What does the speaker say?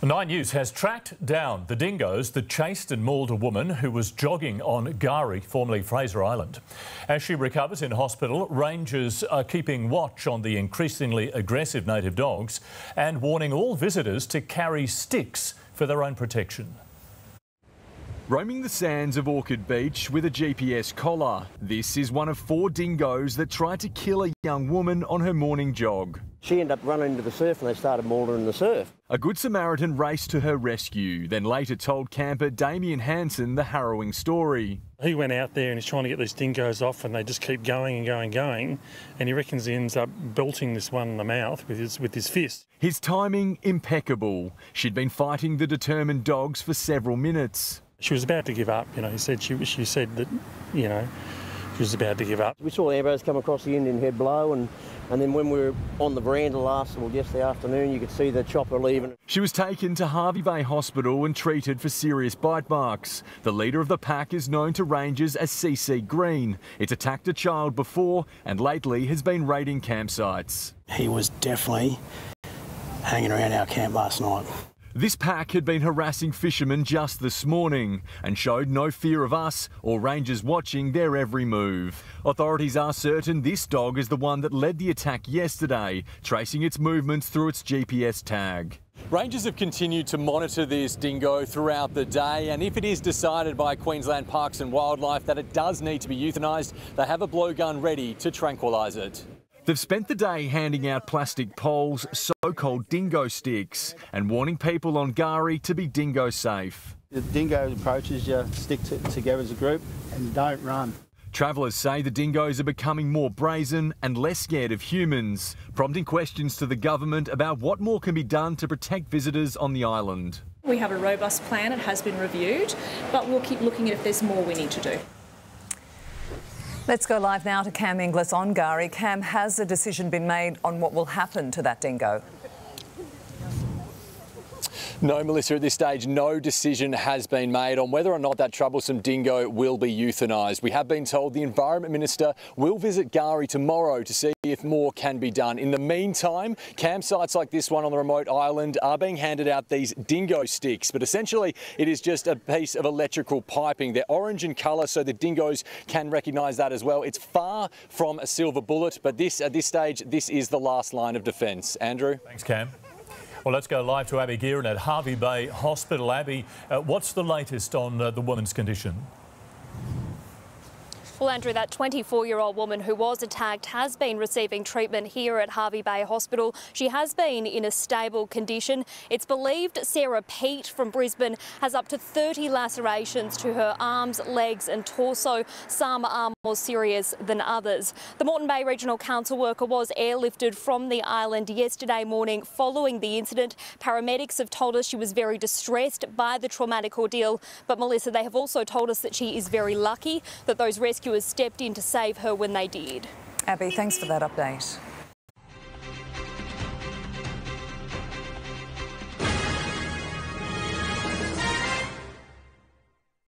Nine News has tracked down the dingoes that chased and mauled a woman who was jogging on K'gari, formerly Fraser Island. As she recovers in hospital, rangers are keeping watch on the increasingly aggressive native dogs and warning all visitors to carry sticks for their own protection. Roaming the sands of Orchid Beach with a GPS collar, this is one of four dingoes that tried to kill a young woman on her morning jog. She ended up running into the surf and they started mauling in the surf. A Good Samaritan raced to her rescue, then later told camper Damien Hanson the harrowing story. He went out there and he's trying to get these dingoes off and they just keep going and going and going and he reckons he ends up belting this one in the mouth with his, with his fist. His timing impeccable. She'd been fighting the determined dogs for several minutes. She was about to give up, you know. He said she, she said that, you know, she was about to give up. We saw arrows come across the Indian Head blow and, and then when we were on the veranda last, well, yesterday afternoon, you could see the chopper leaving. She was taken to Hervey Bay Hospital and treated for serious bite marks. The leader of the pack is known to rangers as CC Green. It's attacked a child before and lately has been raiding campsites. He was definitely hanging around our camp last night. This pack had been harassing fishermen just this morning and showed no fear of us or rangers watching their every move. Authorities are certain this dog is the one that led the attack yesterday, tracing its movements through its GPS tag. Rangers have continued to monitor this dingo throughout the day and if it is decided by Queensland Parks and Wildlife that it does need to be euthanised, they have a blowgun ready to tranquilise it. They've spent the day handing out plastic poles, so-called dingo sticks, and warning people on K'gari to be dingo safe. The dingo approaches you, stick together as a group and don't run. Travellers say the dingoes are becoming more brazen and less scared of humans, prompting questions to the government about what more can be done to protect visitors on the island. We have a robust plan, it has been reviewed, but we'll keep looking at if there's more we need to do. Let's go live now to Cam Inglis on K'gari. Cam, has a decision been made on what will happen to that dingo? No, Melissa, at this stage, no decision has been made on whether or not that troublesome dingo will be euthanised. We have been told the Environment Minister will visit K'gari tomorrow to see if more can be done. In the meantime, campsites like this one on the remote island are being handed out these dingo sticks, but essentially it is just a piece of electrical piping. They're orange in colour, so the dingoes can recognise that as well. It's far from a silver bullet, but this at this stage, this is the last line of defence. Andrew? Thanks, Cam. Well, let's go live to Abby Gearan at Hervey Bay Hospital. Abby, uh, what's the latest on uh, the woman's condition? Well, Andrew, that 24-year-old woman who was attacked has been receiving treatment here at Hervey Bay Hospital. She has been in a stable condition. It's believed Sarah Pete from Brisbane has up to 30 lacerations to her arms, legs and torso. Some are more serious than others. The Moreton Bay Regional Council worker was airlifted from the island yesterday morning following the incident. Paramedics have told us she was very distressed by the traumatic ordeal. But Melissa, they have also told us that she is very lucky that those rescue rescuers stepped in to save her when they did. Abby, thanks for that update.